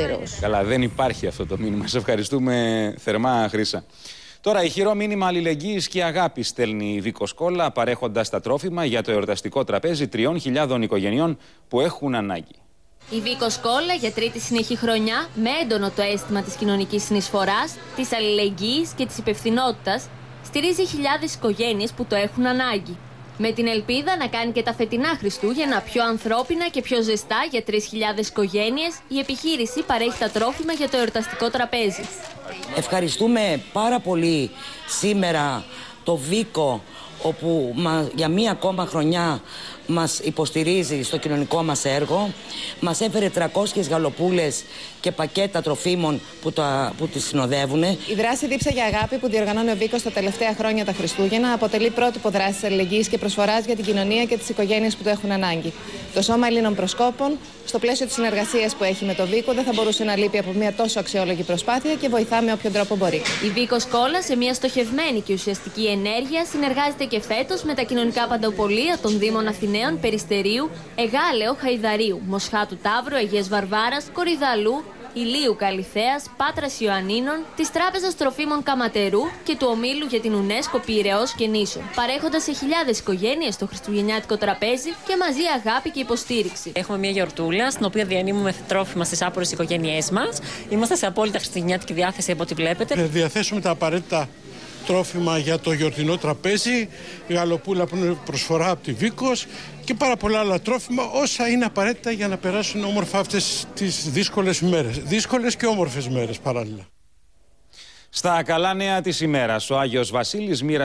περισσότερος. Καλά, δεν υπάρχει αυτό το μήνυμα. Σε ευχαριστούμε θερμά, Χρήσα. Τώρα, ηχηρό μήνυμα αλληλεγγύης και αγάπης στέλνει η Βίκο Σκόλα, παρέχοντας τα τρόφιμα για το εορταστικό τραπέζι 3.000 οικογενειών που έχουν ανάγκη. Η Βίκο Σκόλα για τρίτη συνεχή χρονιά, με έντονο το αίσθημα της κοινωνικής συνεισφοράς, της αλληλεγγύης και της υπευθυνότητας, στηρίζει χιλιάδες οικογένειες που το έχουν ανάγκη. Με την ελπίδα να κάνει και τα φετινά Χριστούγεννα πιο ανθρώπινα και πιο ζεστά για 3.000 οικογένειες, η επιχείρηση παρέχει τα τρόφιμα για το εορταστικό τραπέζι. Ευχαριστούμε πάρα πολύ σήμερα το Βίκο όπου για μία ακόμα χρονιά μας υποστηρίζει στο κοινωνικό μας έργο. Μας έφερε 300 γαλοπούλες και πακέτα τροφίμων που, τα, που τις συνοδεύουν. Η δράση Δίψα για Αγάπη που διοργανώνει ο Βίκος τα τελευταία χρόνια τα Χριστούγεννα αποτελεί πρότυπο δράσης αλληλεγγύης και προσφοράς για την κοινωνία και τις οικογένειες που το έχουν ανάγκη. Το Σώμα Ελλήνων Προσκόπων, στο πλαίσιο της συνεργασίας που έχει με το Βίκο, δεν θα μπορούσε να λείπει από μια τόσο αξιόλογη προσπάθεια και βοηθά με όποιο τρόπο μπορεί. Η Βίκο Κόλλα, σε μια στοχευμένη και ουσιαστική ενέργεια, συνεργάζεται και φέτος με τα κοινωνικά παντοπολία των Δήμων Αθηναίων, Περιστερίου, Εγάλεο, Χαϊδαρίου, Μοσχάτου Ταύρου, Αγία Βαρβάρας, Κορυδαλού, Ηλίου Καλυθέας, Πάτρας Ιωαννίνων, της Τράπεζας Τροφίμων Καματερού και του Ομίλου για την UNESCO Πυραιός και Νήσο, παρέχοντας σε χιλιάδες οικογένειες το χριστουγεννιάτικο τραπέζι και μαζί αγάπη και υποστήριξη. Έχουμε μια γιορτούλα, στην οποία διανύμουμε τρόφιμα στις άπορες οικογένειές μας. Είμαστε σε απόλυτα χριστουγεννιάτικη διάθεση από ό,τι βλέπετε. Ε, διαθέσουμε τα απαραίτητα τρόφιμα για το γιορτινό τραπέζι, γαλοπούλα που είναι προσφορά από τη Βίκος και πάρα πολλά άλλα τρόφιμα όσα είναι απαραίτητα για να περάσουν όμορφα αυτές τις δύσκολες μέρες. Δύσκολες και όμορφες μέρες παράλληλα. Στα καλά νέα της ημέρας, ο Άγιος Βασίλης μοίρα